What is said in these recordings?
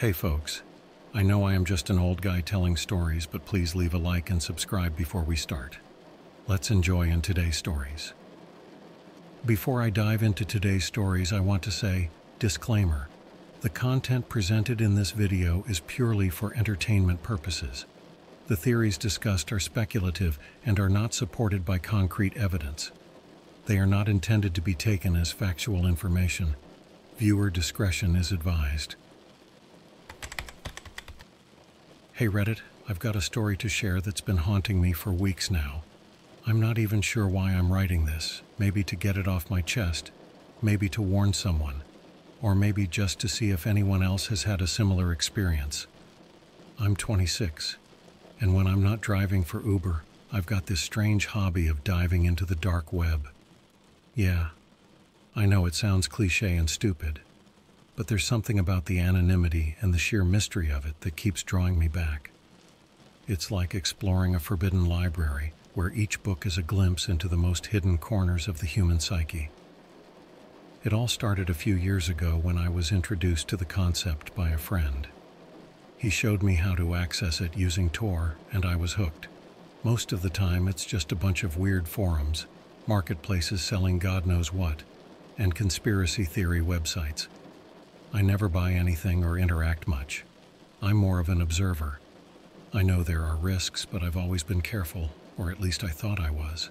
Hey folks, I know I am just an old guy telling stories, but please leave a like and subscribe before we start. Let's enjoy in today's stories. Before I dive into today's stories, I want to say disclaimer. The content presented in this video is purely for entertainment purposes. The theories discussed are speculative and are not supported by concrete evidence. They are not intended to be taken as factual information. Viewer discretion is advised. Hey Reddit, I've got a story to share that's been haunting me for weeks now. I'm not even sure why I'm writing this. Maybe to get it off my chest, maybe to warn someone, or maybe just to see if anyone else has had a similar experience. I'm 26, and when I'm not driving for Uber, I've got this strange hobby of diving into the dark web. Yeah, I know it sounds cliche and stupid, but there's something about the anonymity and the sheer mystery of it that keeps drawing me back. It's like exploring a forbidden library where each book is a glimpse into the most hidden corners of the human psyche. It all started a few years ago when I was introduced to the concept by a friend. He showed me how to access it using Tor, and I was hooked. Most of the time, it's just a bunch of weird forums, marketplaces selling God knows what, and conspiracy theory websites. I never buy anything or interact much. I'm more of an observer. I know there are risks, but I've always been careful, or at least I thought I was.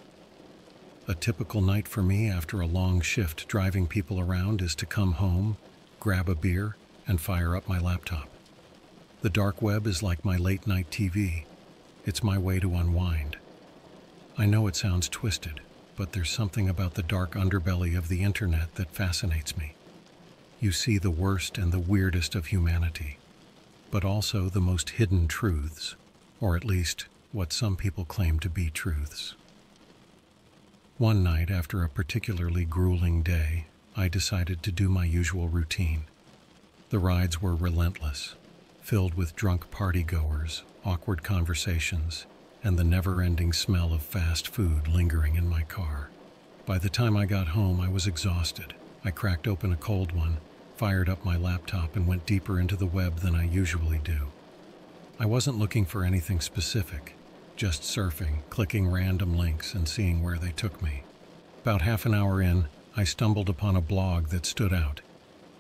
A typical night for me after a long shift driving people around is to come home, grab a beer, and fire up my laptop. The dark web is like my late night TV. It's my way to unwind. I know it sounds twisted, but there's something about the dark underbelly of the internet that fascinates me. You see the worst and the weirdest of humanity, but also the most hidden truths, or at least what some people claim to be truths. One night, after a particularly grueling day, I decided to do my usual routine. The rides were relentless, filled with drunk partygoers, awkward conversations, and the never ending smell of fast food lingering in my car. By the time I got home, I was exhausted. I cracked open a cold one, fired up my laptop, and went deeper into the web than I usually do. I wasn't looking for anything specific, just surfing, clicking random links, and seeing where they took me. About half an hour in, I stumbled upon a blog that stood out.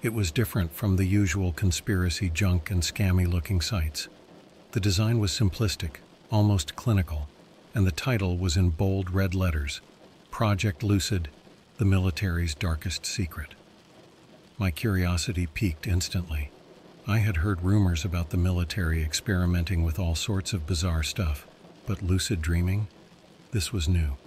It was different from the usual conspiracy junk and scammy looking sites. The design was simplistic, almost clinical, and the title was in bold red letters Project Lucid, the military's darkest secret. My curiosity piqued instantly. I had heard rumors about the military experimenting with all sorts of bizarre stuff, but lucid dreaming? This was new.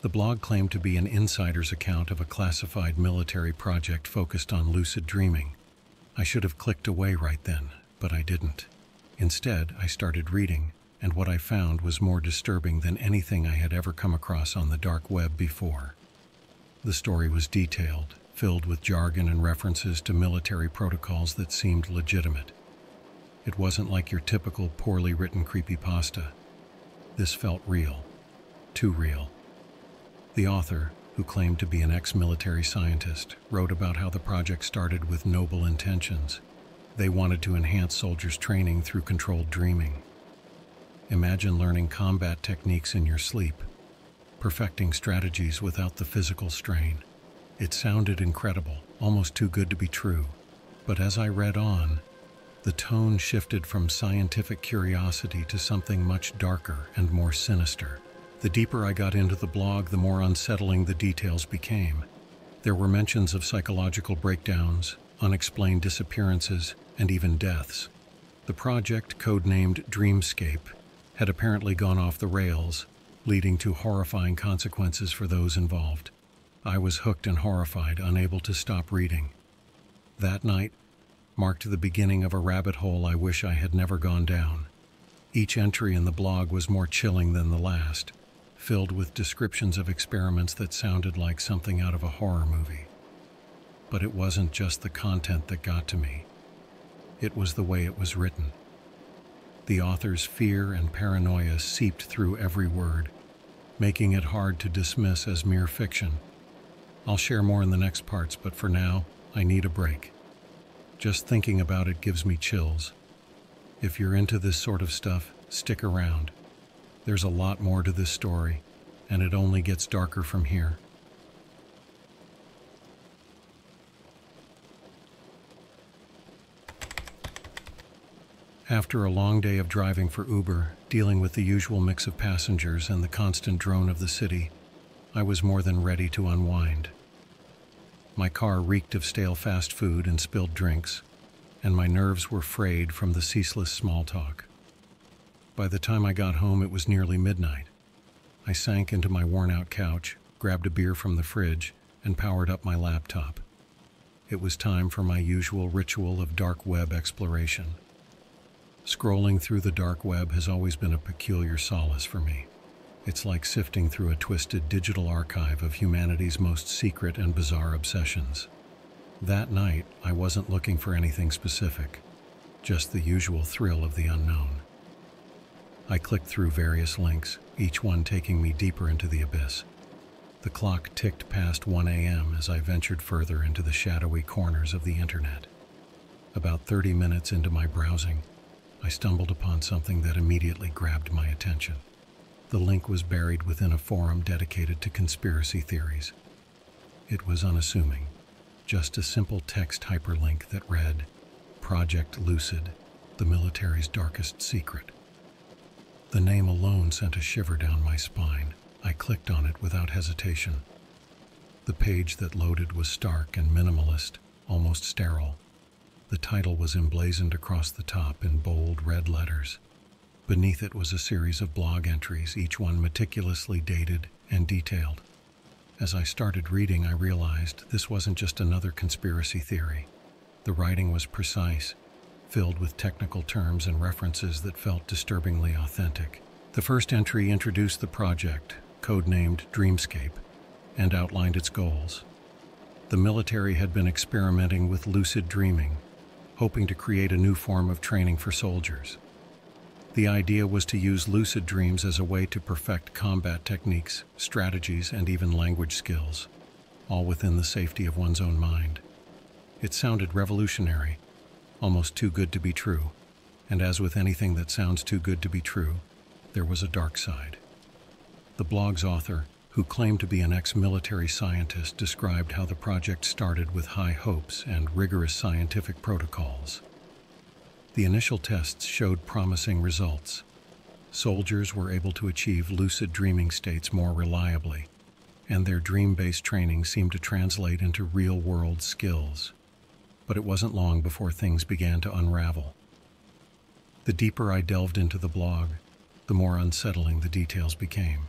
The blog claimed to be an insider's account of a classified military project focused on lucid dreaming. I should have clicked away right then, but I didn't. Instead, I started reading, and what I found was more disturbing than anything I had ever come across on the dark web before. The story was detailed, filled with jargon and references to military protocols that seemed legitimate. It wasn't like your typical poorly written creepypasta. This felt real. Too real. The author, who claimed to be an ex military scientist, wrote about how the project started with noble intentions. They wanted to enhance soldiers' training through controlled dreaming. Imagine learning combat techniques in your sleep, perfecting strategies without the physical strain. It sounded incredible, almost too good to be true. But as I read on, the tone shifted from scientific curiosity to something much darker and more sinister. The deeper I got into the blog, the more unsettling the details became. There were mentions of psychological breakdowns, unexplained disappearances, and even deaths. The project, codenamed Dreamscape, had apparently gone off the rails, leading to horrifying consequences for those involved. I was hooked and horrified, unable to stop reading. That night marked the beginning of a rabbit hole I wish I had never gone down. Each entry in the blog was more chilling than the last, filled with descriptions of experiments that sounded like something out of a horror movie. But it wasn't just the content that got to me, it was the way it was written. The author's fear and paranoia seeped through every word, making it hard to dismiss as mere fiction. I'll share more in the next parts, but for now, I need a break. Just thinking about it gives me chills. If you're into this sort of stuff, stick around. There's a lot more to this story, and it only gets darker from here. After a long day of driving for Uber, dealing with the usual mix of passengers and the constant drone of the city, I was more than ready to unwind. My car reeked of stale fast food and spilled drinks, and my nerves were frayed from the ceaseless small talk. By the time I got home, it was nearly midnight. I sank into my worn out couch, grabbed a beer from the fridge, and powered up my laptop. It was time for my usual ritual of dark web exploration. Scrolling through the dark web has always been a peculiar solace for me. It's like sifting through a twisted digital archive of humanity's most secret and bizarre obsessions. That night, I wasn't looking for anything specific, just the usual thrill of the unknown. I clicked through various links, each one taking me deeper into the abyss. The clock ticked past 1 a.m. as I ventured further into the shadowy corners of the internet. About 30 minutes into my browsing, I stumbled upon something that immediately grabbed my attention. The link was buried within a forum dedicated to conspiracy theories. It was unassuming, just a simple text hyperlink that read, Project Lucid, the military's darkest secret. The name alone sent a shiver down my spine. I clicked on it without hesitation. The page that loaded was stark and minimalist, almost sterile. The title was emblazoned across the top in bold red letters. Beneath it was a series of blog entries, each one meticulously dated and detailed. As I started reading, I realized this wasn't just another conspiracy theory. The writing was precise, filled with technical terms and references that felt disturbingly authentic. The first entry introduced the project, codenamed Dreamscape, and outlined its goals. The military had been experimenting with lucid dreaming, hoping to create a new form of training for soldiers. The idea was to use lucid dreams as a way to perfect combat techniques, strategies, and even language skills, all within the safety of one's own mind. It sounded revolutionary, almost too good to be true, and as with anything that sounds too good to be true, there was a dark side. The blog's author, who claimed to be an ex military scientist, described how the project started with high hopes and rigorous scientific protocols. The initial tests showed promising results. Soldiers were able to achieve lucid dreaming states more reliably, and their dream based training seemed to translate into real world skills. But it wasn't long before things began to unravel. The deeper I delved into the blog, the more unsettling the details became.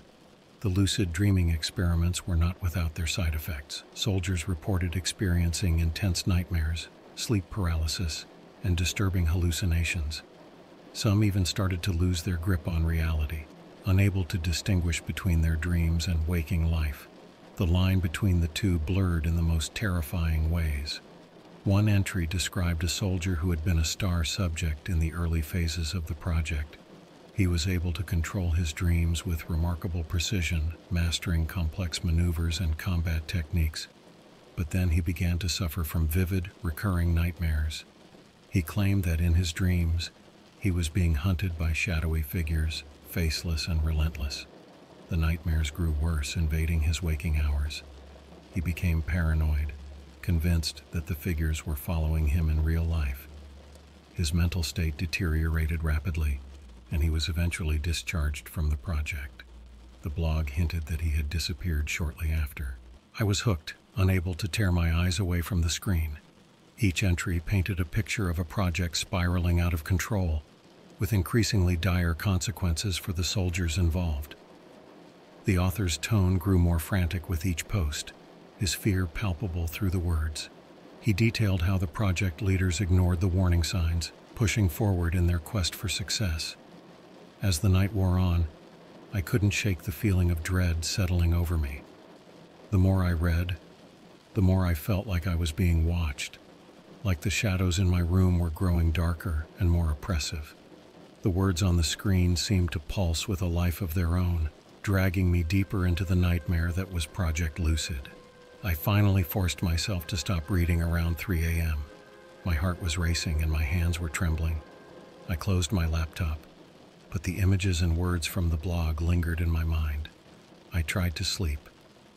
The lucid dreaming experiments were not without their side effects. Soldiers reported experiencing intense nightmares, sleep paralysis, and disturbing hallucinations. Some even started to lose their grip on reality, unable to distinguish between their dreams and waking life. The line between the two blurred in the most terrifying ways. One entry described a soldier who had been a star subject in the early phases of the project. He was able to control his dreams with remarkable precision, mastering complex maneuvers and combat techniques. But then he began to suffer from vivid, recurring nightmares. He claimed that in his dreams, he was being hunted by shadowy figures, faceless and relentless. The nightmares grew worse, invading his waking hours. He became paranoid, convinced that the figures were following him in real life. His mental state deteriorated rapidly, and he was eventually discharged from the project. The blog hinted that he had disappeared shortly after. I was hooked, unable to tear my eyes away from the screen. Each entry painted a picture of a project spiraling out of control, with increasingly dire consequences for the soldiers involved. The author's tone grew more frantic with each post, his fear palpable through the words. He detailed how the project leaders ignored the warning signs, pushing forward in their quest for success. As the night wore on, I couldn't shake the feeling of dread settling over me. The more I read, the more I felt like I was being watched, like the shadows in my room were growing darker and more oppressive. The words on the screen seemed to pulse with a life of their own, dragging me deeper into the nightmare that was Project Lucid. I finally forced myself to stop reading around 3 a.m. My heart was racing and my hands were trembling. I closed my laptop, but the images and words from the blog lingered in my mind. I tried to sleep,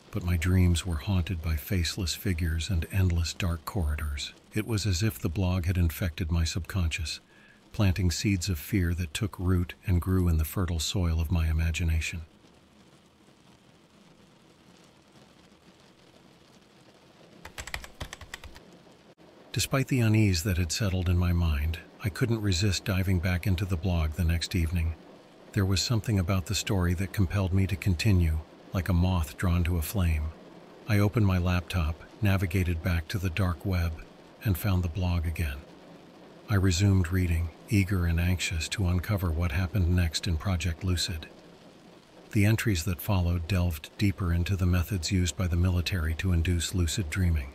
but my dreams were haunted by faceless figures and endless dark corridors. It was as if the blog had infected my subconscious, planting seeds of fear that took root and grew in the fertile soil of my imagination. Despite the unease that had settled in my mind, I couldn't resist diving back into the blog the next evening. There was something about the story that compelled me to continue, like a moth drawn to a flame. I opened my laptop, navigated back to the dark web, and found the blog again. I resumed reading, eager and anxious to uncover what happened next in Project Lucid. The entries that followed delved deeper into the methods used by the military to induce lucid dreaming.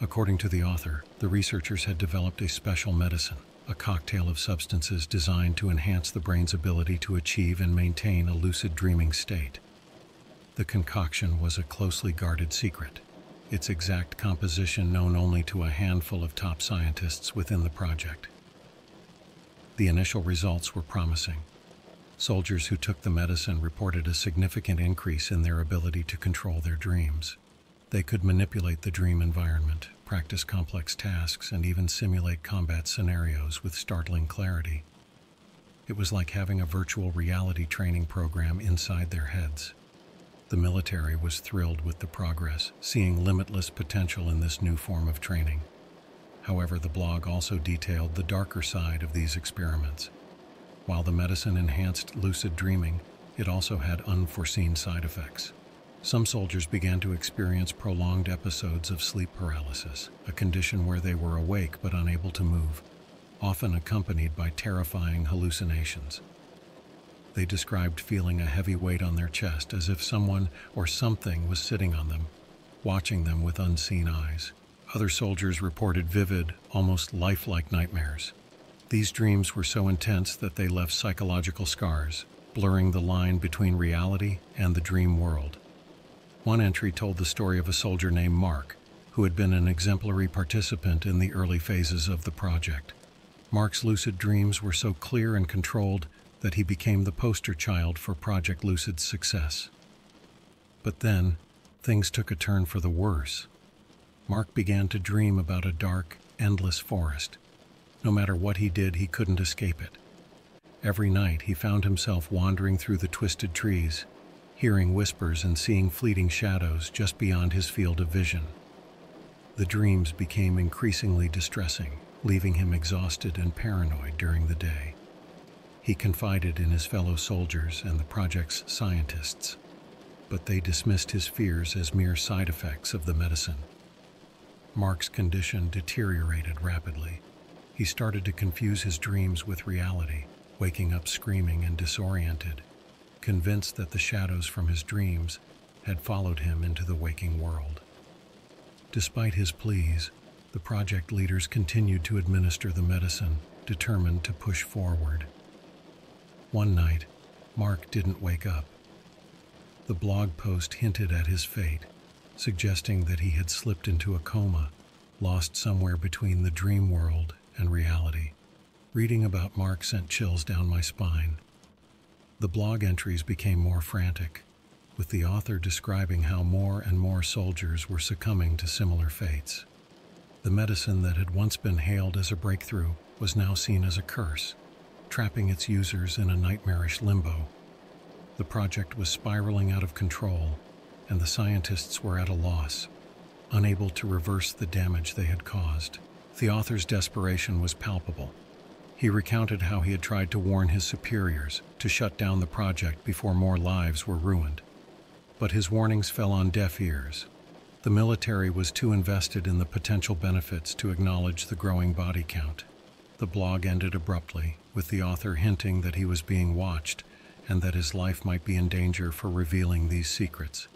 According to the author, the researchers had developed a special medicine, a cocktail of substances designed to enhance the brain's ability to achieve and maintain a lucid dreaming state. The concoction was a closely guarded secret, its exact composition known only to a handful of top scientists within the project. The initial results were promising. Soldiers who took the medicine reported a significant increase in their ability to control their dreams. They could manipulate the dream environment, practice complex tasks, and even simulate combat scenarios with startling clarity. It was like having a virtual reality training program inside their heads. The military was thrilled with the progress, seeing limitless potential in this new form of training. However, the blog also detailed the darker side of these experiments. While the medicine enhanced lucid dreaming, it also had unforeseen side effects. Some soldiers began to experience prolonged episodes of sleep paralysis, a condition where they were awake but unable to move, often accompanied by terrifying hallucinations. They described feeling a heavy weight on their chest as if someone or something was sitting on them, watching them with unseen eyes. Other soldiers reported vivid, almost lifelike nightmares. These dreams were so intense that they left psychological scars, blurring the line between reality and the dream world. One entry told the story of a soldier named Mark, who had been an exemplary participant in the early phases of the project. Mark's lucid dreams were so clear and controlled that he became the poster child for Project Lucid's success. But then, things took a turn for the worse. Mark began to dream about a dark, endless forest. No matter what he did, he couldn't escape it. Every night, he found himself wandering through the twisted trees, hearing whispers and seeing fleeting shadows just beyond his field of vision. The dreams became increasingly distressing, leaving him exhausted and paranoid during the day. He confided in his fellow soldiers and the project's scientists, but they dismissed his fears as mere side effects of the medicine. Mark's condition deteriorated rapidly. He started to confuse his dreams with reality, waking up screaming and disoriented convinced that the shadows from his dreams had followed him into the waking world. Despite his pleas, the project leaders continued to administer the medicine, determined to push forward. One night, Mark didn't wake up. The blog post hinted at his fate, suggesting that he had slipped into a coma, lost somewhere between the dream world and reality. Reading about Mark sent chills down my spine. The blog entries became more frantic, with the author describing how more and more soldiers were succumbing to similar fates. The medicine that had once been hailed as a breakthrough was now seen as a curse, trapping its users in a nightmarish limbo. The project was spiraling out of control, and the scientists were at a loss, unable to reverse the damage they had caused. The author's desperation was palpable he recounted how he had tried to warn his superiors to shut down the project before more lives were ruined. But his warnings fell on deaf ears. The military was too invested in the potential benefits to acknowledge the growing body count. The blog ended abruptly, with the author hinting that he was being watched and that his life might be in danger for revealing these secrets.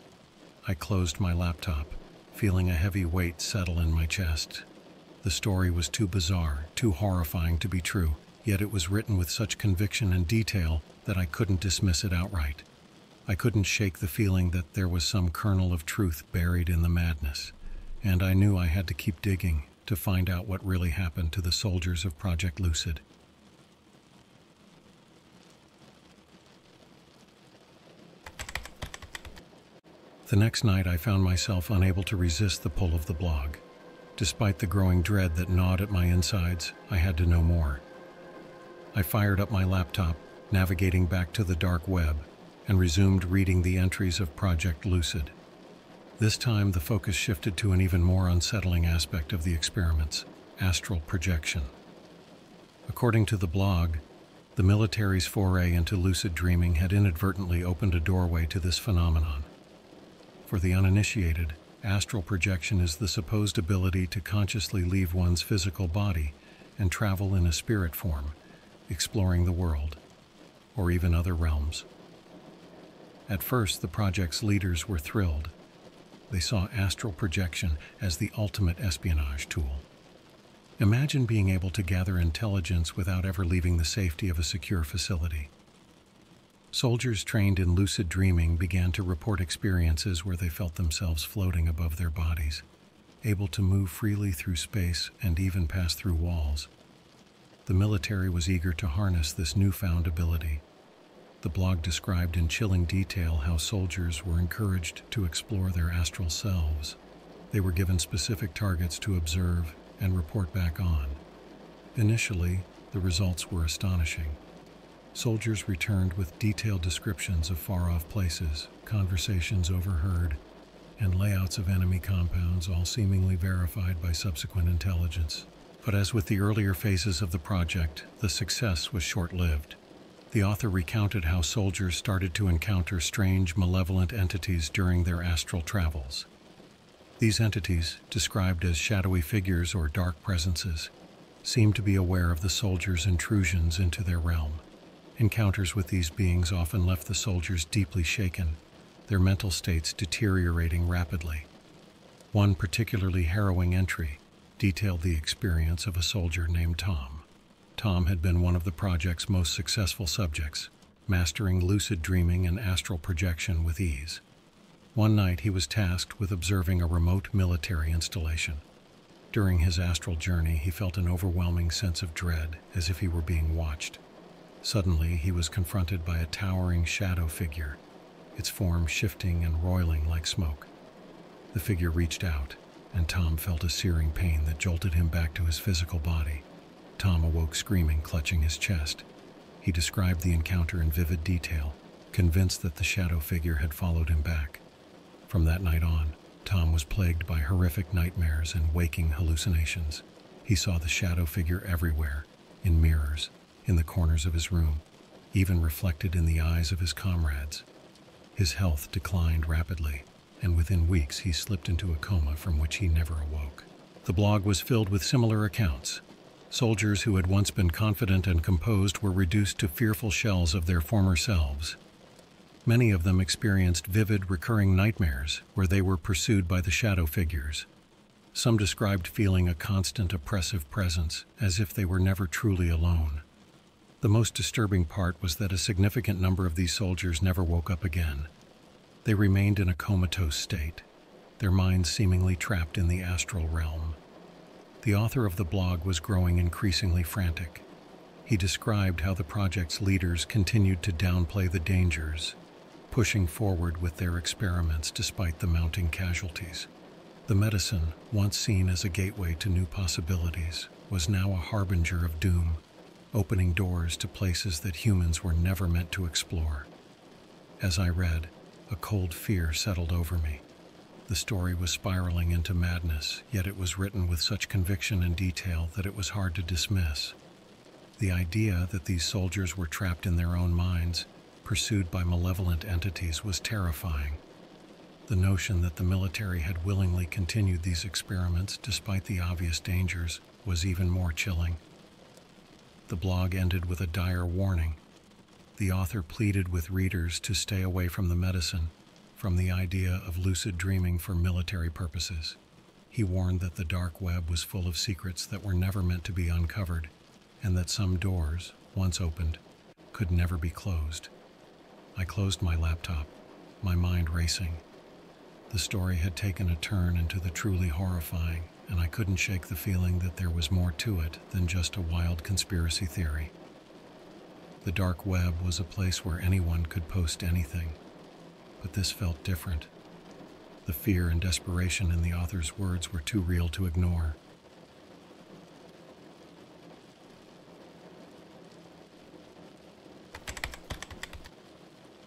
I closed my laptop, feeling a heavy weight settle in my chest. The story was too bizarre, too horrifying to be true, yet it was written with such conviction and detail that I couldn't dismiss it outright. I couldn't shake the feeling that there was some kernel of truth buried in the madness, and I knew I had to keep digging, to find out what really happened to the soldiers of Project Lucid. The next night, I found myself unable to resist the pull of the blog. Despite the growing dread that gnawed at my insides, I had to know more. I fired up my laptop, navigating back to the dark web, and resumed reading the entries of Project Lucid. This time, the focus shifted to an even more unsettling aspect of the experiments astral projection. According to the blog, the military's foray into lucid dreaming had inadvertently opened a doorway to this phenomenon. For the uninitiated, astral projection is the supposed ability to consciously leave one's physical body and travel in a spirit form, exploring the world, or even other realms. At first, the project's leaders were thrilled. They saw astral projection as the ultimate espionage tool. Imagine being able to gather intelligence without ever leaving the safety of a secure facility. Soldiers trained in lucid dreaming began to report experiences where they felt themselves floating above their bodies, able to move freely through space and even pass through walls. The military was eager to harness this newfound ability the blog described in chilling detail how soldiers were encouraged to explore their astral selves. They were given specific targets to observe and report back on. Initially, the results were astonishing. Soldiers returned with detailed descriptions of far off places, conversations overheard, and layouts of enemy compounds, all seemingly verified by subsequent intelligence. But as with the earlier phases of the project, the success was short lived. The author recounted how soldiers started to encounter strange, malevolent entities during their astral travels. These entities, described as shadowy figures or dark presences, seemed to be aware of the soldiers' intrusions into their realm. Encounters with these beings often left the soldiers deeply shaken, their mental states deteriorating rapidly. One particularly harrowing entry detailed the experience of a soldier named Tom. Tom had been one of the project's most successful subjects, mastering lucid dreaming and astral projection with ease. One night he was tasked with observing a remote military installation. During his astral journey, he felt an overwhelming sense of dread, as if he were being watched. Suddenly, he was confronted by a towering shadow figure, its form shifting and roiling like smoke. The figure reached out, and Tom felt a searing pain that jolted him back to his physical body. Tom awoke screaming, clutching his chest. He described the encounter in vivid detail, convinced that the shadow figure had followed him back. From that night on, Tom was plagued by horrific nightmares and waking hallucinations. He saw the shadow figure everywhere, in mirrors, in the corners of his room, even reflected in the eyes of his comrades. His health declined rapidly, and within weeks he slipped into a coma from which he never awoke. The blog was filled with similar accounts, Soldiers who had once been confident and composed were reduced to fearful shells of their former selves. Many of them experienced vivid, recurring nightmares where they were pursued by the shadow figures. Some described feeling a constant oppressive presence, as if they were never truly alone. The most disturbing part was that a significant number of these soldiers never woke up again. They remained in a comatose state, their minds seemingly trapped in the astral realm. The author of the blog was growing increasingly frantic. He described how the project's leaders continued to downplay the dangers, pushing forward with their experiments despite the mounting casualties. The medicine, once seen as a gateway to new possibilities, was now a harbinger of doom, opening doors to places that humans were never meant to explore. As I read, a cold fear settled over me. The story was spiraling into madness, yet it was written with such conviction and detail that it was hard to dismiss. The idea that these soldiers were trapped in their own minds, pursued by malevolent entities, was terrifying. The notion that the military had willingly continued these experiments despite the obvious dangers was even more chilling. The blog ended with a dire warning. The author pleaded with readers to stay away from the medicine from the idea of lucid dreaming for military purposes. He warned that the dark web was full of secrets that were never meant to be uncovered, and that some doors, once opened, could never be closed. I closed my laptop, my mind racing. The story had taken a turn into the truly horrifying, and I couldn't shake the feeling that there was more to it than just a wild conspiracy theory. The dark web was a place where anyone could post anything, but this felt different. The fear and desperation in the author's words were too real to ignore.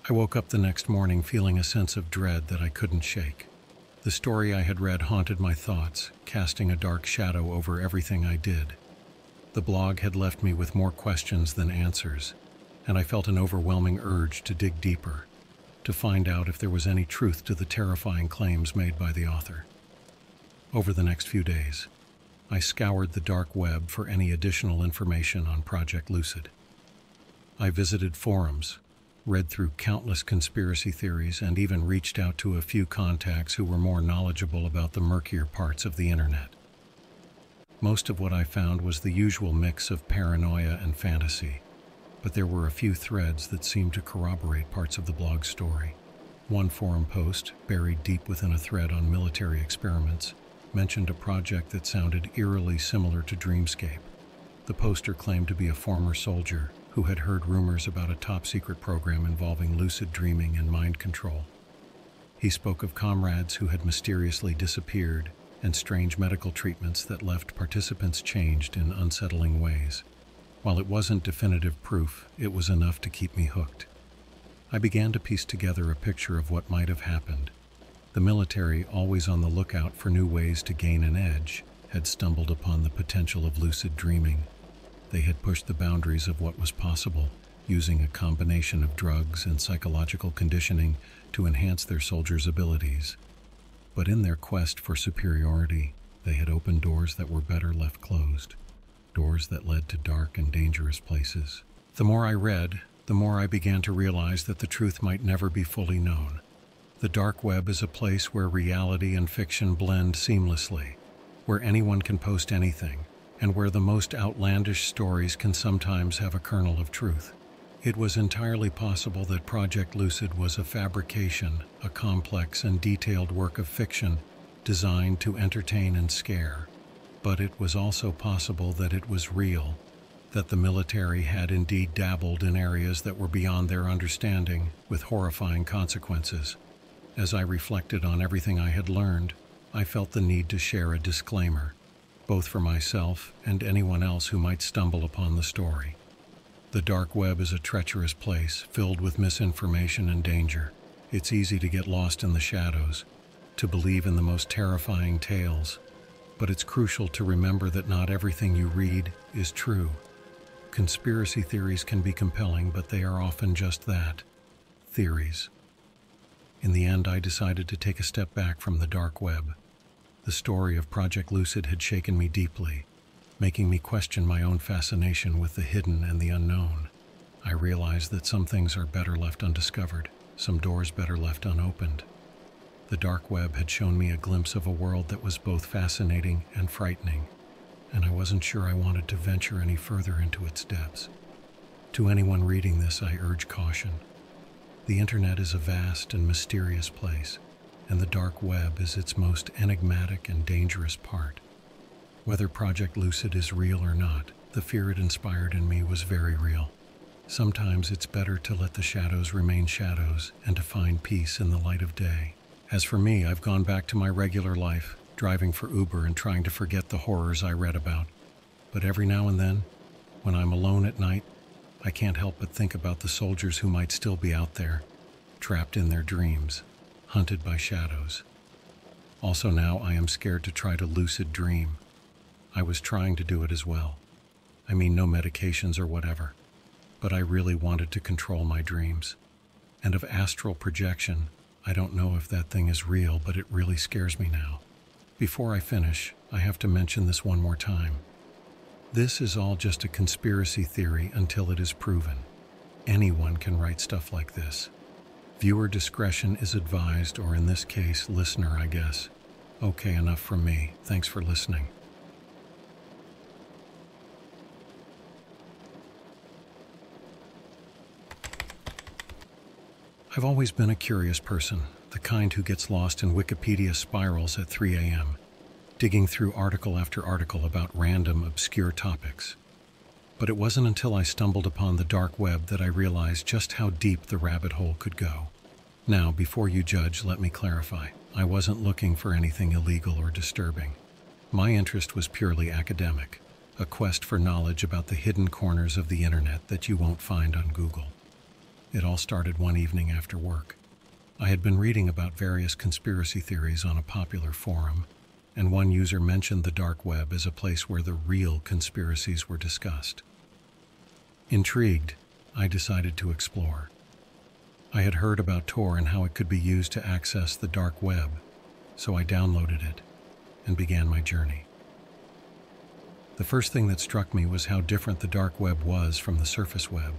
I woke up the next morning feeling a sense of dread that I couldn't shake. The story I had read haunted my thoughts, casting a dark shadow over everything I did. The blog had left me with more questions than answers, and I felt an overwhelming urge to dig deeper, to find out if there was any truth to the terrifying claims made by the author. Over the next few days, I scoured the dark web for any additional information on Project Lucid. I visited forums, read through countless conspiracy theories, and even reached out to a few contacts who were more knowledgeable about the murkier parts of the internet. Most of what I found was the usual mix of paranoia and fantasy, but there were a few threads that seemed to corroborate parts of the blog story. One forum post, buried deep within a thread on military experiments, mentioned a project that sounded eerily similar to Dreamscape. The poster claimed to be a former soldier who had heard rumors about a top secret program involving lucid dreaming and mind control. He spoke of comrades who had mysteriously disappeared and strange medical treatments that left participants changed in unsettling ways. While it wasn't definitive proof, it was enough to keep me hooked. I began to piece together a picture of what might have happened. The military, always on the lookout for new ways to gain an edge, had stumbled upon the potential of lucid dreaming they had pushed the boundaries of what was possible, using a combination of drugs and psychological conditioning to enhance their soldiers' abilities. But in their quest for superiority, they had opened doors that were better left closed, doors that led to dark and dangerous places. The more I read, the more I began to realize that the truth might never be fully known. The dark web is a place where reality and fiction blend seamlessly, where anyone can post anything, and where the most outlandish stories can sometimes have a kernel of truth. It was entirely possible that Project Lucid was a fabrication, a complex and detailed work of fiction designed to entertain and scare. But it was also possible that it was real, that the military had indeed dabbled in areas that were beyond their understanding, with horrifying consequences. As I reflected on everything I had learned, I felt the need to share a disclaimer both for myself and anyone else who might stumble upon the story. The dark web is a treacherous place filled with misinformation and danger. It's easy to get lost in the shadows, to believe in the most terrifying tales, but it's crucial to remember that not everything you read is true. Conspiracy theories can be compelling, but they are often just that theories. In the end, I decided to take a step back from the dark web the story of Project Lucid had shaken me deeply, making me question my own fascination with the hidden and the unknown. I realized that some things are better left undiscovered, some doors better left unopened. The dark web had shown me a glimpse of a world that was both fascinating and frightening, and I wasn't sure I wanted to venture any further into its depths. To anyone reading this, I urge caution. The internet is a vast and mysterious place, and the dark web is its most enigmatic and dangerous part. Whether Project Lucid is real or not, the fear it inspired in me was very real. Sometimes it's better to let the shadows remain shadows and to find peace in the light of day. As for me, I've gone back to my regular life, driving for Uber and trying to forget the horrors I read about. But every now and then, when I'm alone at night, I can't help but think about the soldiers who might still be out there, trapped in their dreams hunted by shadows. Also, now I am scared to try to lucid dream. I was trying to do it as well. I mean, no medications or whatever. But I really wanted to control my dreams. And of astral projection, I don't know if that thing is real, but it really scares me now. Before I finish, I have to mention this one more time. This is all just a conspiracy theory until it is proven. Anyone can write stuff like this. Viewer discretion is advised, or in this case, listener, I guess. Okay, enough from me. Thanks for listening. I've always been a curious person, the kind who gets lost in Wikipedia spirals at 3 a.m. digging through article after article about random, obscure topics. But it wasn't until I stumbled upon the dark web that I realized just how deep the rabbit hole could go. Now, before you judge, let me clarify. I wasn't looking for anything illegal or disturbing. My interest was purely academic, a quest for knowledge about the hidden corners of the internet that you won't find on Google. It all started one evening after work. I had been reading about various conspiracy theories on a popular forum, and one user mentioned the dark web as a place where the real conspiracies were discussed. Intrigued, I decided to explore. I had heard about Tor and how it could be used to access the dark web, so I downloaded it and began my journey. The first thing that struck me was how different the dark web was from the surface web.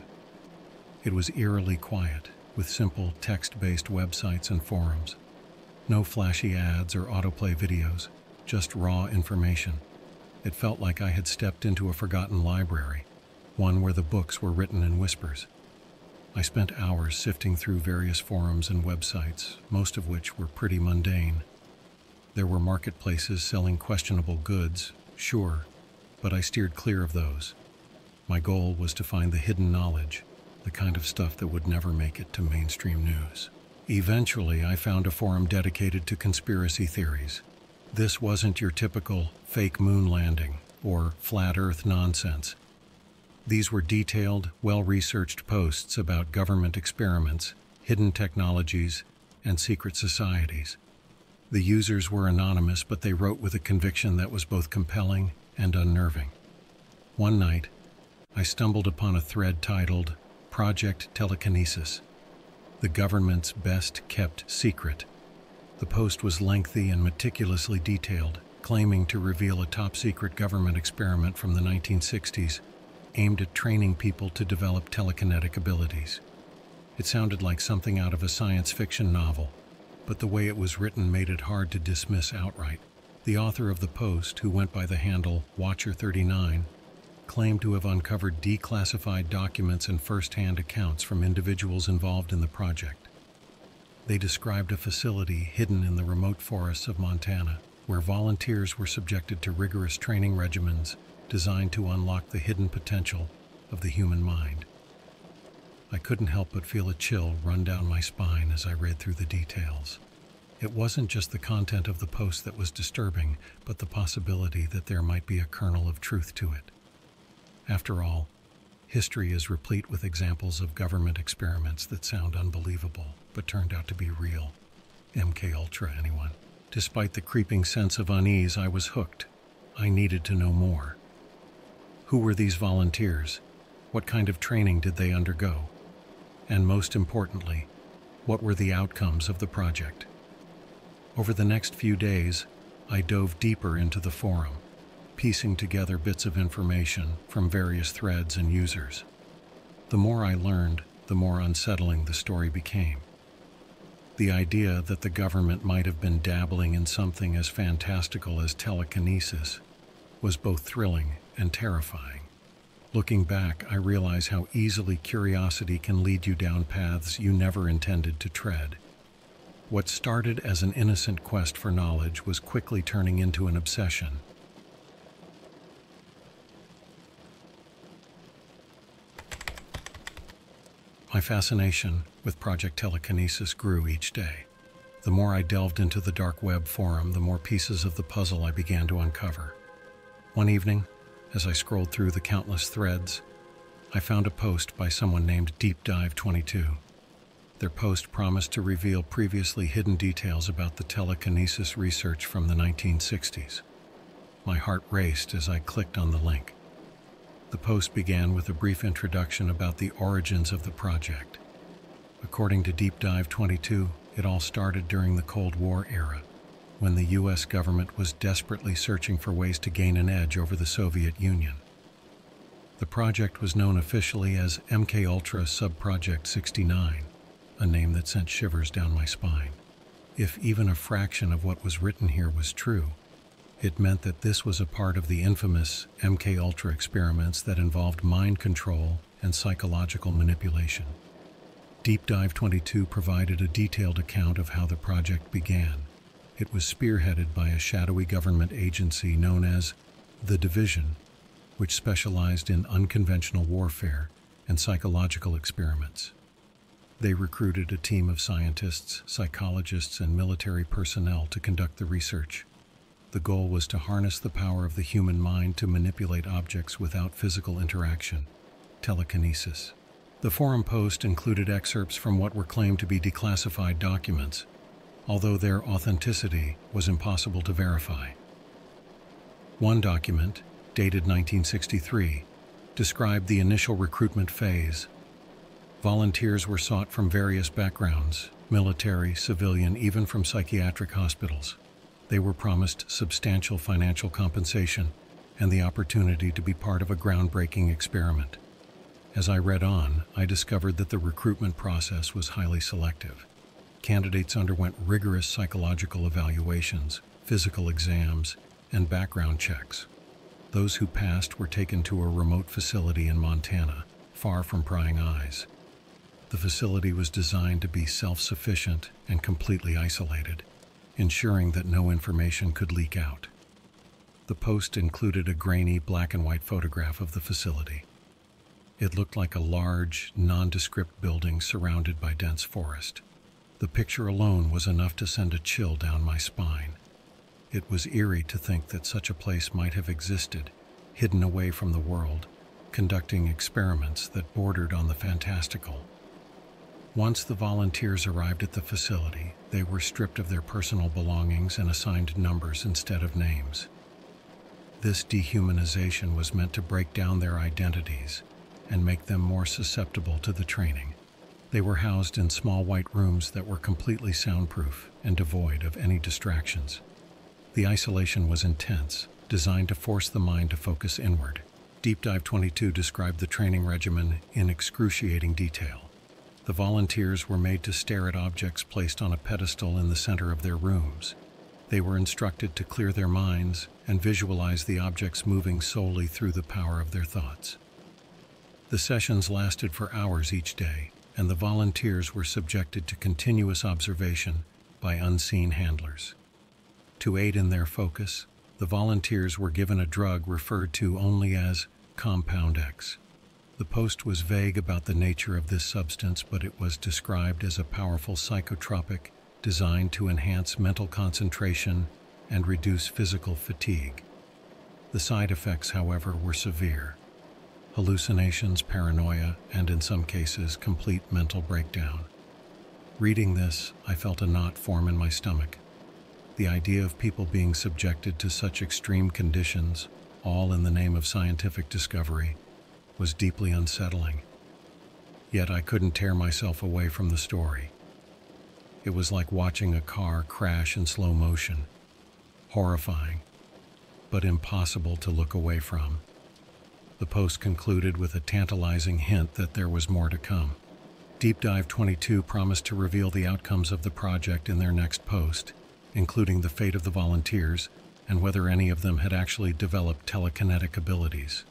It was eerily quiet, with simple text based websites and forums. No flashy ads or autoplay videos, just raw information. It felt like I had stepped into a forgotten library, one where the books were written in whispers. I spent hours sifting through various forums and websites, most of which were pretty mundane. There were marketplaces selling questionable goods, sure, but I steered clear of those. My goal was to find the hidden knowledge, the kind of stuff that would never make it to mainstream news. Eventually, I found a forum dedicated to conspiracy theories. This wasn't your typical fake moon landing or flat earth nonsense. These were detailed, well researched posts about government experiments, hidden technologies, and secret societies. The users were anonymous, but they wrote with a conviction that was both compelling and unnerving. One night, I stumbled upon a thread titled Project Telekinesis, the government's best kept secret. The post was lengthy and meticulously detailed, claiming to reveal a top secret government experiment from the 1960s aimed at training people to develop telekinetic abilities. It sounded like something out of a science fiction novel, but the way it was written made it hard to dismiss outright. The author of the post, who went by the handle Watcher39, claimed to have uncovered declassified documents and first hand accounts from individuals involved in the project. They described a facility hidden in the remote forests of Montana, where volunteers were subjected to rigorous training regimens designed to unlock the hidden potential of the human mind. I couldn't help but feel a chill run down my spine as I read through the details. It wasn't just the content of the post that was disturbing, but the possibility that there might be a kernel of truth to it. After all, history is replete with examples of government experiments that sound unbelievable but turned out to be real. MK Ultra anyone. Despite the creeping sense of unease, I was hooked. I needed to know more. Who were these volunteers? What kind of training did they undergo? And most importantly, what were the outcomes of the project? Over the next few days, I dove deeper into the forum, piecing together bits of information from various threads and users. The more I learned, the more unsettling the story became. The idea that the government might have been dabbling in something as fantastical as telekinesis was both thrilling and terrifying. Looking back, I realize how easily curiosity can lead you down paths you never intended to tread. What started as an innocent quest for knowledge was quickly turning into an obsession. My fascination with Project Telekinesis grew each day. The more I delved into the dark web forum, the more pieces of the puzzle I began to uncover. One evening, as I scrolled through the countless threads, I found a post by someone named Deep Dive 22. Their post promised to reveal previously hidden details about the telekinesis research from the 1960s. My heart raced as I clicked on the link. The post began with a brief introduction about the origins of the project. According to Deep Dive 22, it all started during the Cold War era when the US government was desperately searching for ways to gain an edge over the Soviet Union. The project was known officially as MK Ultra Subproject 69, a name that sent shivers down my spine. If even a fraction of what was written here was true, it meant that this was a part of the infamous MK Ultra experiments that involved mind control and psychological manipulation. Deep Dive 22 provided a detailed account of how the project began It was spearheaded by a shadowy government agency known as the Division, which specialized in unconventional warfare and psychological experiments. They recruited a team of scientists, psychologists, and military personnel to conduct the research. The goal was to harness the power of the human mind to manipulate objects without physical interaction telekinesis. The forum post included excerpts from what were claimed to be declassified documents, although their authenticity was impossible to verify. One document, dated 1963, described the initial recruitment phase. Volunteers were sought from various backgrounds military, civilian, even from psychiatric hospitals. They were promised substantial financial compensation and the opportunity to be part of a groundbreaking experiment. As I read on, I discovered that the recruitment process was highly selective. Candidates underwent rigorous psychological evaluations, physical exams, and background checks. Those who passed were taken to a remote facility in Montana, far from prying eyes. The facility was designed to be self sufficient and completely isolated, ensuring that no information could leak out. The post included a grainy black and white photograph of the facility. It looked like a large, nondescript building surrounded by dense forest. The picture alone was enough to send a chill down my spine. It was eerie to think that such a place might have existed, hidden away from the world, conducting experiments that bordered on the fantastical. Once the volunteers arrived at the facility, they were stripped of their personal belongings and assigned numbers instead of names. This dehumanization was meant to break down their identities and make them more susceptible to the training. They were housed in small white rooms that were completely soundproof and devoid of any distractions. The isolation was intense, designed to force the mind to focus inward. Deep Dive 22 described the training regimen in excruciating detail. The volunteers were made to stare at objects placed on a pedestal in the center of their rooms. They were instructed to clear their minds and visualize the objects moving solely through the power of their thoughts. The sessions lasted for hours each day, and the volunteers were subjected to continuous observation by unseen handlers. To aid in their focus, the volunteers were given a drug referred to only as Compound X. The post was vague about the nature of this substance, but it was described as a powerful psychotropic designed to enhance mental concentration and reduce physical fatigue. The side effects, however, were severe hallucinations, paranoia, and in some cases, complete mental breakdown. Reading this, I felt a knot form in my stomach. The idea of people being subjected to such extreme conditions, all in the name of scientific discovery, was deeply unsettling. Yet I couldn't tear myself away from the story. It was like watching a car crash in slow motion, horrifying, but impossible to look away from. The post concluded with a tantalizing hint that there was more to come. Deep Dive 22 promised to reveal the outcomes of the project in their next post, including the fate of the volunteers and whether any of them had actually developed telekinetic abilities.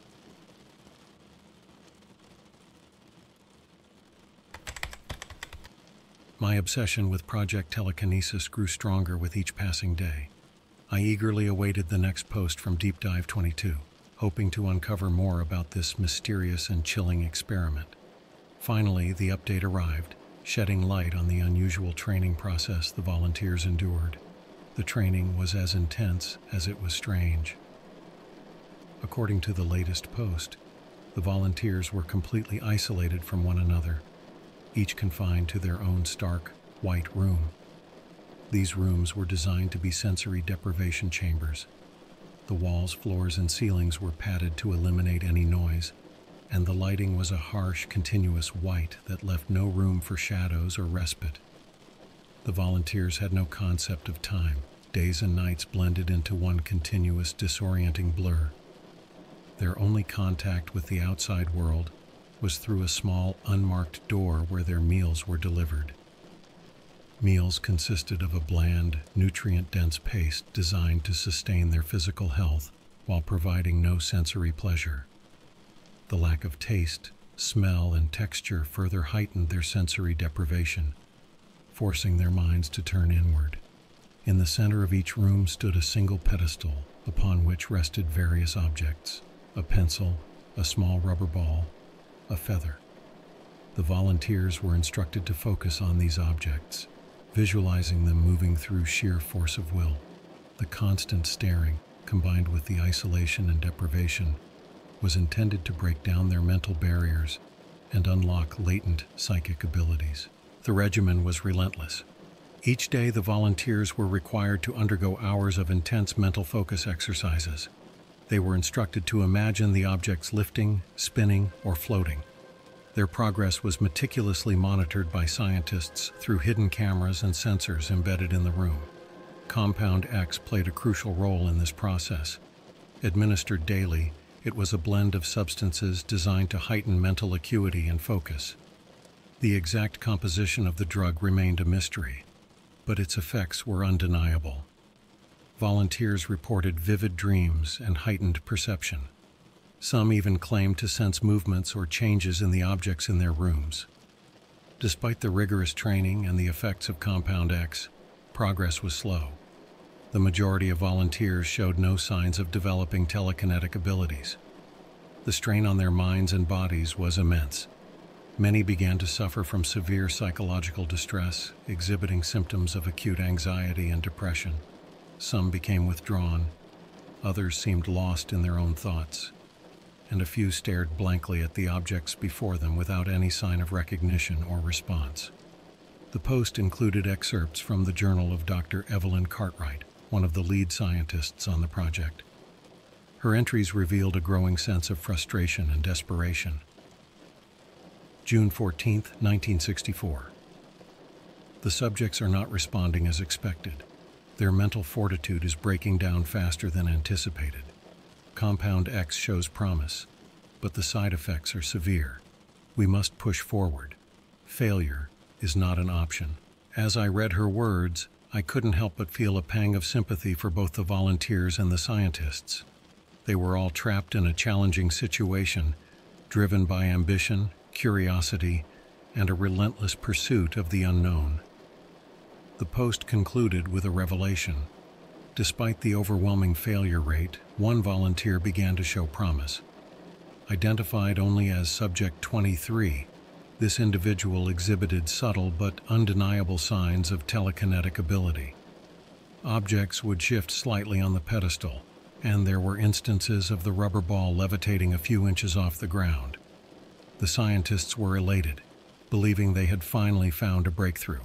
My obsession with Project Telekinesis grew stronger with each passing day. I eagerly awaited the next post from Deep Dive 22, hoping to uncover more about this mysterious and chilling experiment. Finally, the update arrived, shedding light on the unusual training process the volunteers endured. The training was as intense as it was strange. According to the latest post, the volunteers were completely isolated from one another, each confined to their own stark, white room. These rooms were designed to be sensory deprivation chambers. The walls, floors, and ceilings were padded to eliminate any noise, and the lighting was a harsh, continuous white that left no room for shadows or respite. The volunteers had no concept of time. Days and nights blended into one continuous, disorienting blur. Their only contact with the outside world was through a small, unmarked door where their meals were delivered. Meals consisted of a bland, nutrient dense paste designed to sustain their physical health while providing no sensory pleasure. The lack of taste, smell, and texture further heightened their sensory deprivation forcing their minds to turn inward. In the center of each room stood a single pedestal upon which rested various objects a pencil, a small rubber ball, a feather. The volunteers were instructed to focus on these objects, visualizing them moving through sheer force of will. The constant staring, combined with the isolation and deprivation, was intended to break down their mental barriers and unlock latent psychic abilities. The regimen was relentless. Each day, the volunteers were required to undergo hours of intense mental focus exercises. They were instructed to imagine the objects lifting, spinning, or floating. Their progress was meticulously monitored by scientists through hidden cameras and sensors embedded in the room. Compound X played a crucial role in this process. Administered daily, it was a blend of substances designed to heighten mental acuity and focus. The exact composition of the drug remained a mystery, but its effects were undeniable. Volunteers reported vivid dreams and heightened perception. Some even claimed to sense movements or changes in the objects in their rooms. Despite the rigorous training and the effects of Compound X, progress was slow. The majority of volunteers showed no signs of developing telekinetic abilities. The strain on their minds and bodies was immense. Many began to suffer from severe psychological distress, exhibiting symptoms of acute anxiety and depression. Some became withdrawn, others seemed lost in their own thoughts, and a few stared blankly at the objects before them without any sign of recognition or response. The post included excerpts from the journal of Dr. Evelyn Cartwright, one of the lead scientists on the project. Her entries revealed a growing sense of frustration and desperation. June 14, 1964. The subjects are not responding as expected. Their mental fortitude is breaking down faster than anticipated. Compound X shows promise, but the side effects are severe. We must push forward. Failure is not an option. As I read her words, I couldn't help but feel a pang of sympathy for both the volunteers and the scientists. They were all trapped in a challenging situation, driven by ambition curiosity, and a relentless pursuit of the unknown. The post concluded with a revelation. Despite the overwhelming failure rate, one volunteer began to show promise. Identified only as Subject 23, this individual exhibited subtle but undeniable signs of telekinetic ability. Objects would shift slightly on the pedestal, and there were instances of the rubber ball levitating a few inches off the ground. The scientists were elated, believing they had finally found a breakthrough.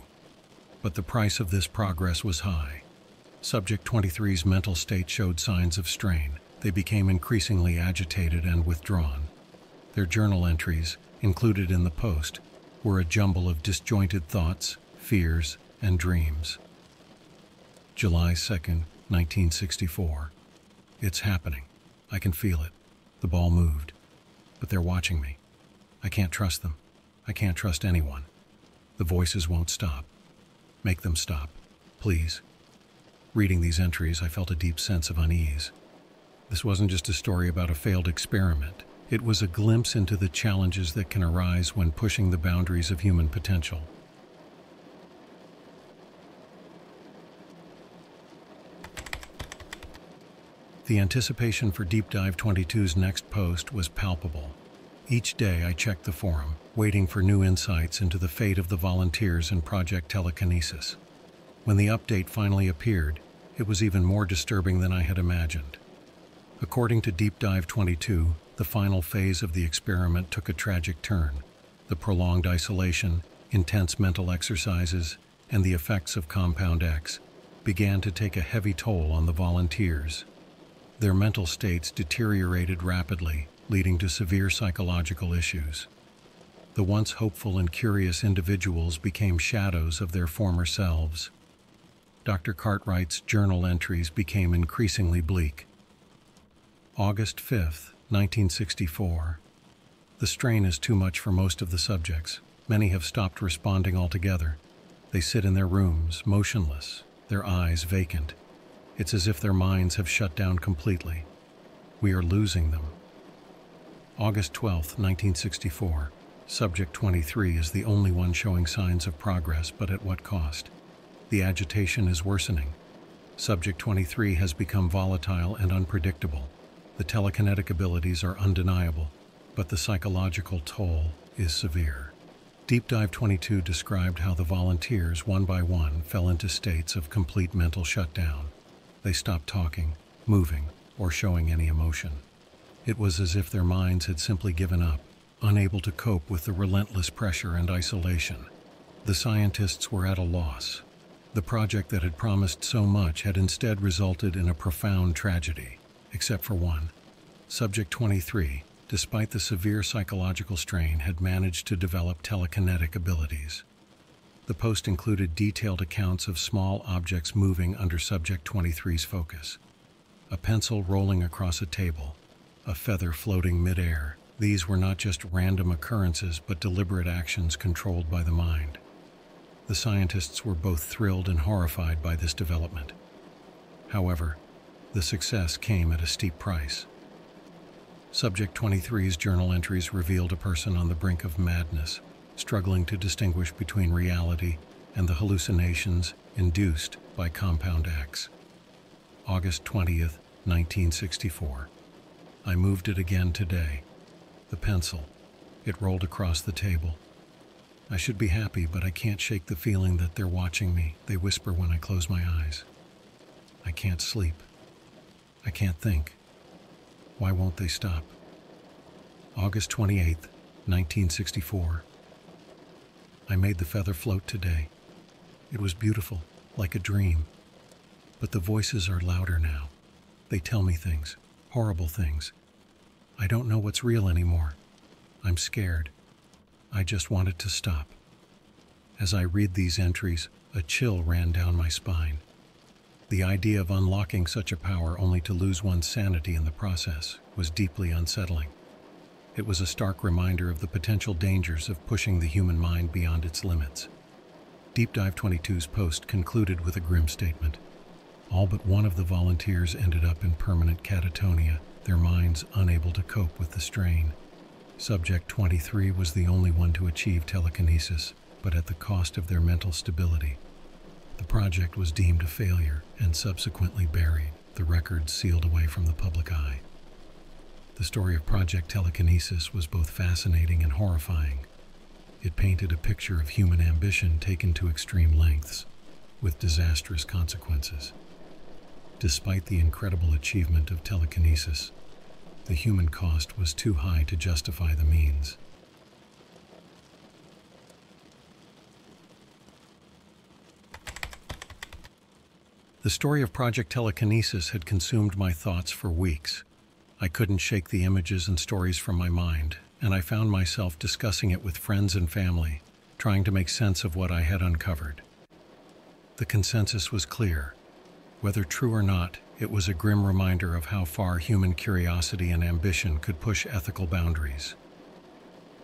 But the price of this progress was high. Subject 23's mental state showed signs of strain. They became increasingly agitated and withdrawn. Their journal entries, included in the post, were a jumble of disjointed thoughts, fears, and dreams. July 2nd, 1964. It's happening. I can feel it. The ball moved. But they're watching me. I can't trust them. I can't trust anyone. The voices won't stop. Make them stop, please. Reading these entries, I felt a deep sense of unease. This wasn't just a story about a failed experiment. It was a glimpse into the challenges that can arise when pushing the boundaries of human potential. The anticipation for Deep Dive 22's next post was palpable. Each day I checked the forum, waiting for new insights into the fate of the volunteers in Project Telekinesis. When the update finally appeared, it was even more disturbing than I had imagined. According to Deep Dive 22, the final phase of the experiment took a tragic turn. The prolonged isolation, intense mental exercises, and the effects of Compound X began to take a heavy toll on the volunteers. Their mental states deteriorated rapidly, leading to severe psychological issues. The once hopeful and curious individuals became shadows of their former selves. Dr. Cartwright's journal entries became increasingly bleak. August 5, 1964. The strain is too much for most of the subjects. Many have stopped responding altogether. They sit in their rooms, motionless, their eyes vacant. It's as if their minds have shut down completely. We are losing them. August 12, 1964. Subject 23 is the only one showing signs of progress, but at what cost? The agitation is worsening. Subject 23 has become volatile and unpredictable. The telekinetic abilities are undeniable, but the psychological toll is severe. Deep Dive 22 described how the volunteers, one by one, fell into states of complete mental shutdown. They stopped talking, moving, or showing any emotion. It was as if their minds had simply given up, unable to cope with the relentless pressure and isolation. The scientists were at a loss. The project that had promised so much had instead resulted in a profound tragedy, except for one. Subject 23, despite the severe psychological strain, had managed to develop telekinetic abilities. The post included detailed accounts of small objects moving under Subject 23's focus. A pencil rolling across a table, a feather floating midair. These were not just random occurrences, but deliberate actions controlled by the mind. The scientists were both thrilled and horrified by this development. However, the success came at a steep price. Subject 23's journal entries revealed a person on the brink of madness, struggling to distinguish between reality and the hallucinations induced by Compound X. August 20th, 1964. I moved it again today. The pencil. It rolled across the table. I should be happy, but I can't shake the feeling that they're watching me. They whisper when I close my eyes. I can't sleep. I can't think. Why won't they stop? August 28th, 1964. I made the feather float today. It was beautiful, like a dream. But the voices are louder now. They tell me things, horrible things. I don't know what's real anymore. I'm scared. I just want it to stop. As I read these entries, a chill ran down my spine. The idea of unlocking such a power only to lose one's sanity in the process was deeply unsettling. It was a stark reminder of the potential dangers of pushing the human mind beyond its limits. Deep Dive 22's post concluded with a grim statement. All but one of the volunteers ended up in permanent catatonia, their minds unable to cope with the strain. Subject 23 was the only one to achieve telekinesis, but at the cost of their mental stability. The project was deemed a failure and subsequently buried, the records sealed away from the public eye. The story of Project Telekinesis was both fascinating and horrifying. It painted a picture of human ambition taken to extreme lengths, with disastrous consequences. Despite the incredible achievement of telekinesis, the human cost was too high to justify the means. The story of Project Telekinesis had consumed my thoughts for weeks. I couldn't shake the images and stories from my mind, and I found myself discussing it with friends and family, trying to make sense of what I had uncovered. The consensus was clear. Whether true or not, it was a grim reminder of how far human curiosity and ambition could push ethical boundaries.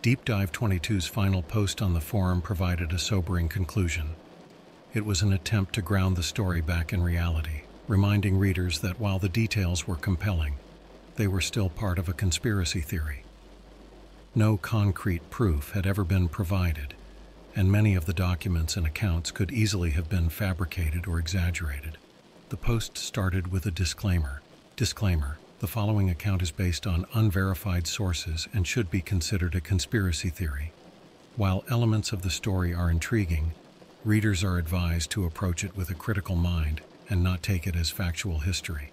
Deep Dive 22's final post on the forum provided a sobering conclusion. It was an attempt to ground the story back in reality, reminding readers that while the details were compelling, they were still part of a conspiracy theory. No concrete proof had ever been provided, and many of the documents and accounts could easily have been fabricated or exaggerated. The post started with a disclaimer. Disclaimer The following account is based on unverified sources and should be considered a conspiracy theory. While elements of the story are intriguing, readers are advised to approach it with a critical mind and not take it as factual history.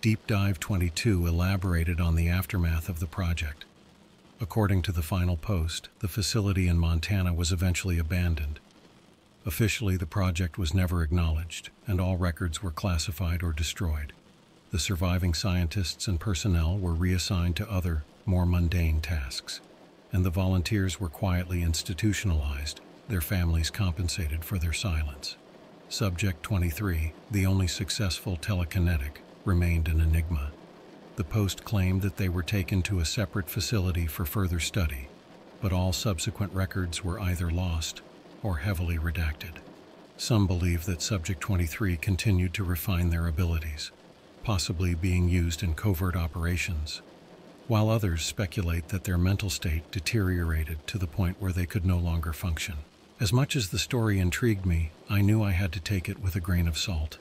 Deep Dive 22 elaborated on the aftermath of the project. According to the final post, the facility in Montana was eventually abandoned, Officially, the project was never acknowledged, and all records were classified or destroyed. The surviving scientists and personnel were reassigned to other, more mundane tasks, and the volunteers were quietly institutionalized, their families compensated for their silence. Subject 23, the only successful telekinetic, remained an enigma. The Post claimed that they were taken to a separate facility for further study, but all subsequent records were either lost or heavily redacted. Some believe that Subject 23 continued to refine their abilities, possibly being used in covert operations, while others speculate that their mental state deteriorated to the point where they could no longer function. As much as the story intrigued me, I knew I had to take it with a grain of salt.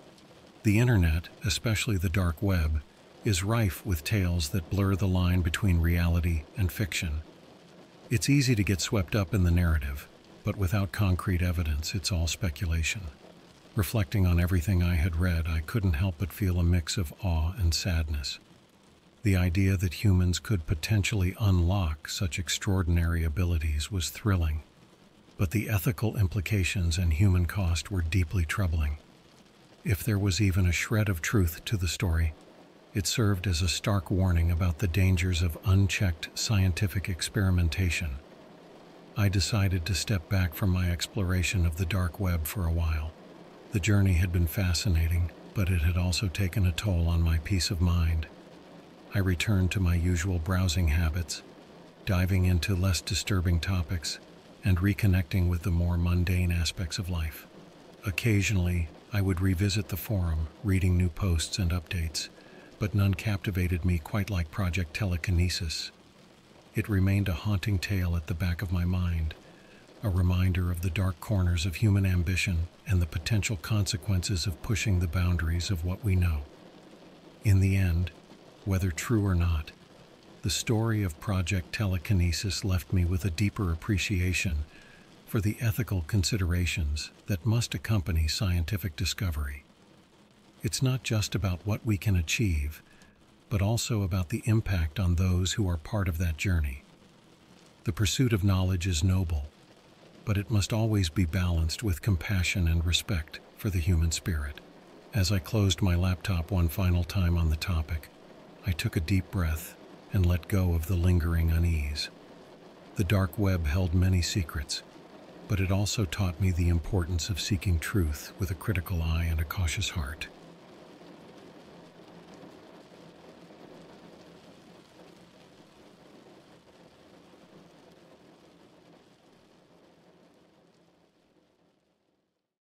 The internet, especially the dark web, is rife with tales that blur the line between reality and fiction. It's easy to get swept up in the narrative, but without concrete evidence, it's all speculation. Reflecting on everything I had read, I couldn't help but feel a mix of awe and sadness. The idea that humans could potentially unlock such extraordinary abilities was thrilling, but the ethical implications and human cost were deeply troubling. If there was even a shred of truth to the story, it served as a stark warning about the dangers of unchecked scientific experimentation. I decided to step back from my exploration of the dark web for a while. The journey had been fascinating, but it had also taken a toll on my peace of mind. I returned to my usual browsing habits, diving into less disturbing topics and reconnecting with the more mundane aspects of life. Occasionally, I would revisit the forum, reading new posts and updates, but none captivated me quite like Project Telekinesis. It remained a haunting tale at the back of my mind, a reminder of the dark corners of human ambition and the potential consequences of pushing the boundaries of what we know. In the end, whether true or not, the story of Project Telekinesis left me with a deeper appreciation for the ethical considerations that must accompany scientific discovery. It's not just about what we can achieve, but also about the impact on those who are part of that journey. The pursuit of knowledge is noble, but it must always be balanced with compassion and respect for the human spirit. As I closed my laptop one final time on the topic, I took a deep breath and let go of the lingering unease. The dark web held many secrets, but it also taught me the importance of seeking truth with a critical eye and a cautious heart.